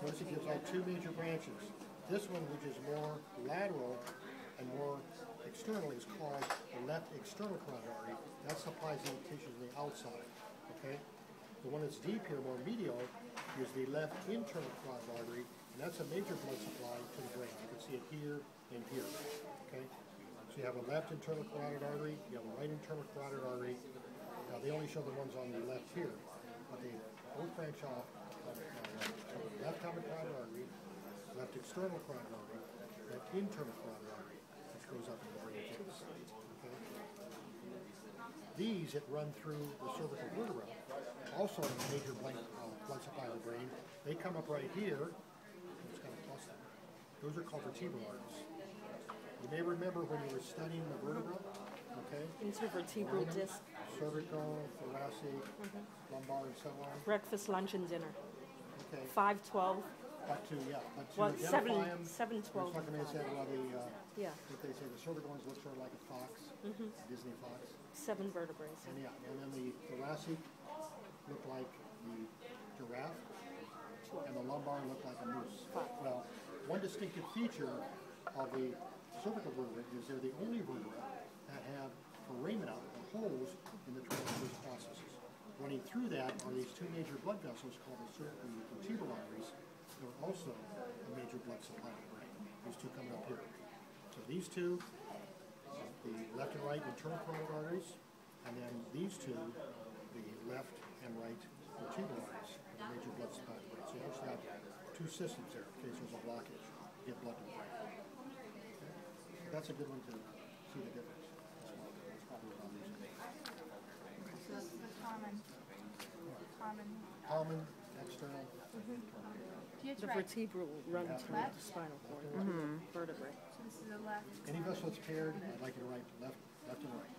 It gives out two major branches. This one, which is more lateral and more external, is called the left external carotid artery. That supplies the tissues on the outside, okay? The one that's deep here, more medial, is the left internal carotid artery, and that's a major blood supply to the brain. You can see it here and here, okay? So you have a left internal carotid artery, you have a right internal carotid artery. Now, they only show the ones on the left here, they both branch off of uh, left common carotid artery, left external carotid artery, left internal carotid artery, which goes up in the brain case. Okay? These that run through the cervical vertebra, also a major blood, uh, blood supply to the brain, they come up right here. It's got a plus. Those are called vertebral arteries. You may remember when you were studying the vertebra, okay? Intervertebral disc, Cervical, thoracic, lumbar, and so on. breakfast, lunch, and dinner. Okay, Five, twelve, but to, yeah, but to well, seven, them, seven, it's twelve. like they said, well, the, uh, Yeah, what they say, the cervical ones look sort of like a fox, Disney fox. seven vertebrae. And yeah, and then the thoracic look like the giraffe, and the lumbar look like a moose. Well, one distinctive feature of the cervical vertebrae is they're the only vertebrae that have foramina, or holes in the transverse processes. Running through that are these two major blood vessels called the cervical and vertebral arteries. They're also a major blood supply to the brain. These two coming up here. So these two, the left and right internal carotid arteries, and then these two, the left and right vertebral arteries, the major blood supply to the brain. So you actually have two systems there in case there's a blockage, to get blood to the brain. Okay? That's a good one to see the difference. That's probably what I'm using. So this is the common, common, Common, external, do you have to The write, vertebral run Yeah. through the spinal cord, mm-hmm. vertebrae. so this is the left, any vessel that's paired, I'd like you to write left, left and right.